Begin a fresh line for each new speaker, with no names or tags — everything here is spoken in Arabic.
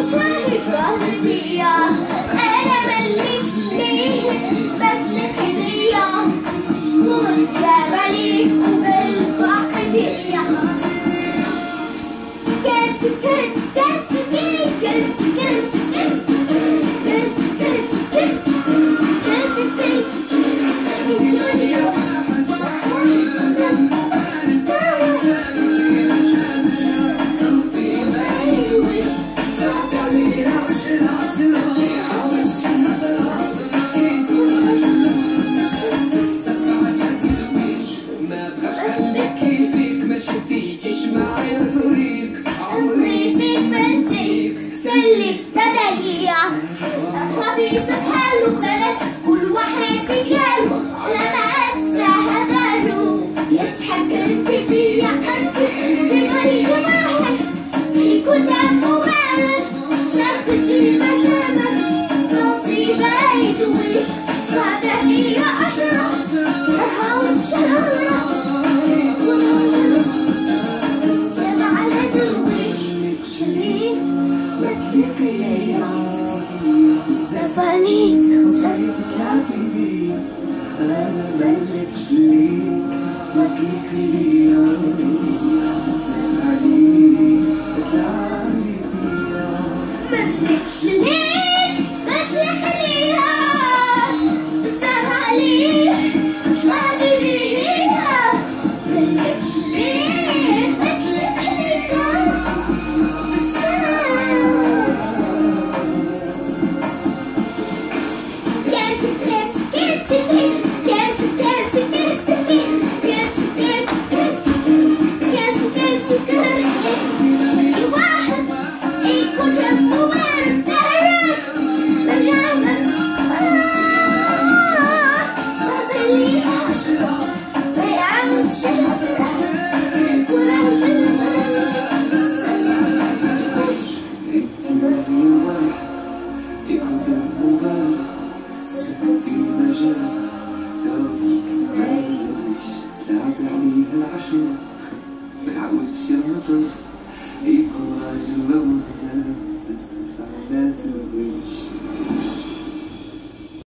شاهد قلبي يا أنا مليش ليه بدلك ليه؟
العربية
أفربي كل واحد في كلام لما أتساهى بالو يتحكر أنت فيا أنت أنت ملك واحد في كل مبارك سرقتي المشاعر
Magkikilian العشاء ترضي ما يلوش تعب عليه العشاء بالعوش ينطف يكون عجبه بس فعلات الوش